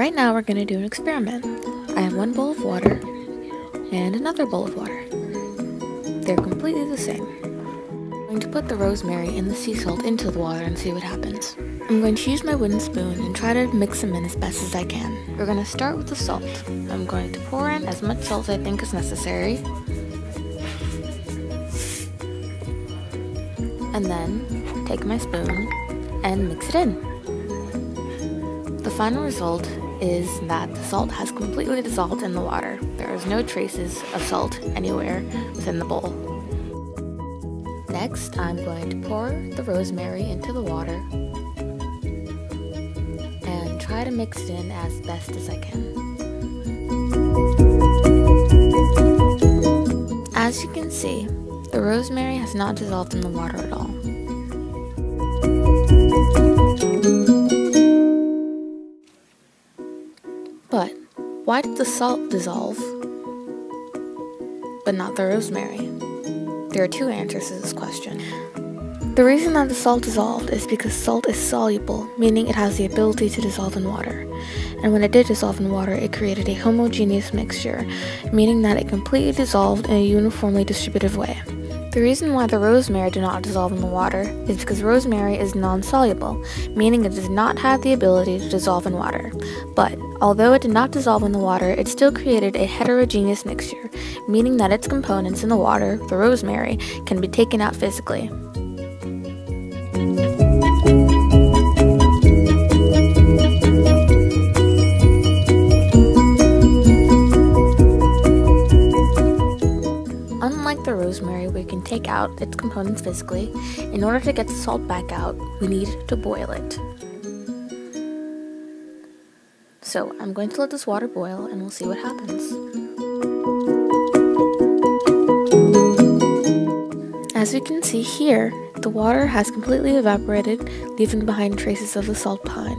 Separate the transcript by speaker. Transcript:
Speaker 1: Right now we're going to do an experiment. I have one bowl of water and another bowl of water. They're completely the same. I'm going to put the rosemary and the sea salt into the water and see what happens. I'm going to use my wooden spoon and try to mix them in as best as I can. We're going to start with the salt. I'm going to pour in as much salt as I think is necessary. And then take my spoon and mix it in. The final result is that the salt has completely dissolved in the water. There is no traces of salt anywhere within the bowl. Next, I'm going to pour the rosemary into the water and try to mix it in as best as I can. As you can see, the rosemary has not dissolved in the water at all. Why did the salt dissolve, but not the rosemary? There are two answers to this question. The reason that the salt dissolved is because salt is soluble, meaning it has the ability to dissolve in water. And when it did dissolve in water, it created a homogeneous mixture, meaning that it completely dissolved in a uniformly distributive way. The reason why the rosemary did not dissolve in the water is because rosemary is non-soluble, meaning it does not have the ability to dissolve in water. But, although it did not dissolve in the water, it still created a heterogeneous mixture, meaning that its components in the water, the rosemary, can be taken out physically. The rosemary, we can take out its components physically. In order to get the salt back out, we need to boil it. So I'm going to let this water boil and we'll see what happens. As you can see here, the water has completely evaporated, leaving behind traces of the salt pine.